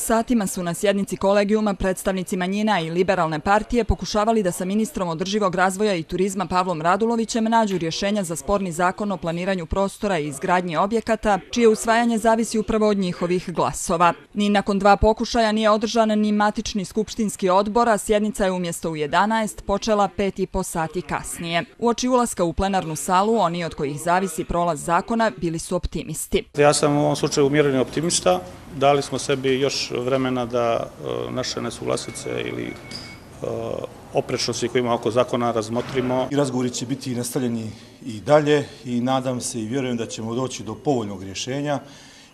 Satima su na sjednici kolegijuma predstavnici manjina i liberalne partije pokušavali da sa ministrom održivog razvoja i turizma Pavlom Radulovićem nađu rješenja za sporni zakon o planiranju prostora i izgradnje objekata, čije usvajanje zavisi upravo od njihovih glasova. Ni nakon dva pokušaja nije održan ni matični skupštinski odbor, a sjednica je umjesto u 11 počela pet i po sati kasnije. U oči ulaska u plenarnu salu, oni od kojih zavisi prolaz zakona, bili su optimisti. Ja sam u ovom slučaju umjereni optimista. Dali smo sebi još vremena da e, naše nesuglasice ili e, oprečnosti koje ima oko zakona razmotrimo. I razgovori će biti nastavljeni i dalje i nadam se i vjerujem da ćemo doći do povoljnog rješenja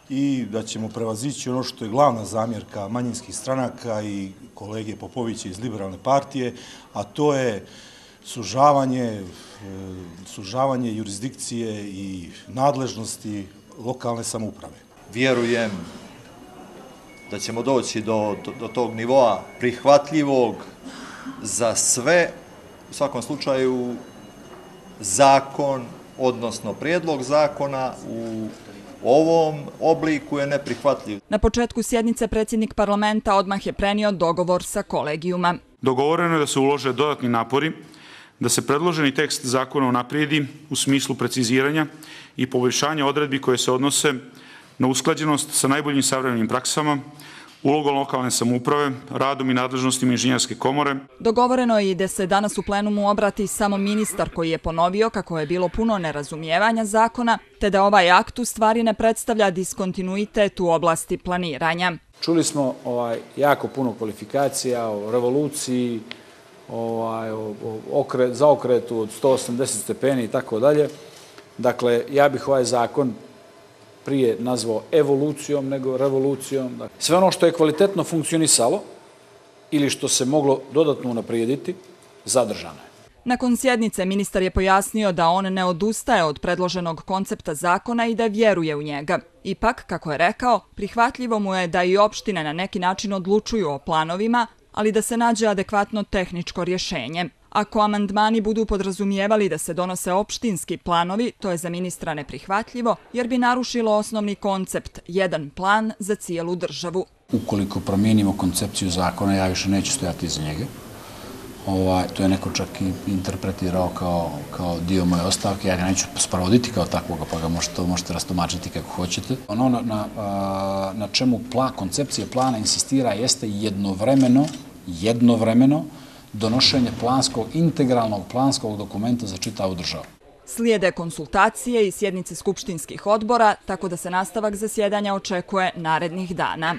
i da ćemo prevazići ono što je glavna zamjerka manjinskih stranaka i kolege Popovića iz Liberalne partije, a to je sužavanje, e, sužavanje jurisdikcije i nadležnosti lokalne samouprave. Vjerujem da ćemo doći do, do, do tog nivoa prihvatljivog za sve, u svakom slučaju, zakon, odnosno prijedlog zakona u ovom obliku je neprihvatljiv. Na početku sjednice predsjednik parlamenta odmah je prenio dogovor sa kolegijuma. Dogovoreno je da se ulože dodatni napori da se predloženi tekst zakona unaprijedi u smislu preciziranja i poboljšanja odredbi koje se odnose na usklađenost sa najboljim savremenim praksama, ulogom lokalne samouprave, radom i nadležnostima inženjarske komore. Dogovoreno je i da se danas u plenumu obrati samo ministar koji je ponovio kako je bilo puno nerazumijevanja zakona, te da ovaj akt u stvari ne predstavlja diskontinuitet u oblasti planiranja. Čuli smo ovaj, jako puno kvalifikacija o revoluciji, ovaj, o, o okret, za okretu od 180 stepeni i tako dalje. Dakle, ja bih ovaj zakon prije nazvao evolucijom nego revolucijom. Dakle, sve ono što je kvalitetno funkcionisalo ili što se moglo dodatno unaprijediti, zadržano je. Nakon sjednice ministar je pojasnio da on ne odustaje od predloženog koncepta zakona i da vjeruje u njega. Ipak, kako je rekao, prihvatljivo mu je da i opštine na neki način odlučuju o planovima, ali da se nađe adekvatno tehničko rješenje. Ako amandmani budu podrazumijevali da se donose opštinski planovi, to je za ministra neprihvatljivo, jer bi narušilo osnovni koncept, jedan plan za cijelu državu. Ukoliko promijenimo koncepciju zakona, ja više neću stojati iza njega. Ovaj, to je neko čak i interpretirao kao, kao dio moje ostavke. Ja ga neću sprovoditi kao takvoga, pa ga možete, možete rastomačiti kako hoćete. Ono, ono na, na, na čemu pla, koncepcija plana insistira jeste jednovremeno, jednovremeno, donošenje planskog, integralnog planskog dokumenta za čitavu državu. Slijede konsultacije i sjednice skupštinskih odbora, tako da se nastavak zasjedanja očekuje narednih dana.